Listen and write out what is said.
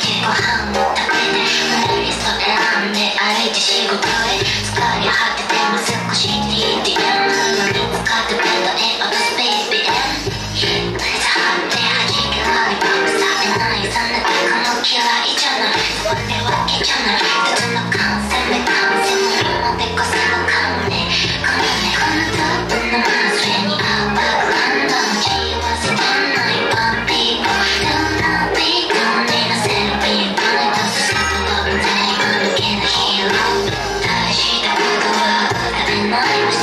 てご飯を食べてなる理想選んで歩いて仕事へ疲れ果てても少し TDM 何も使ってベッドへ落とす BBM 大差張って弾けられば腐されない残念だこの嫌いじゃないそれわけじゃない Nine.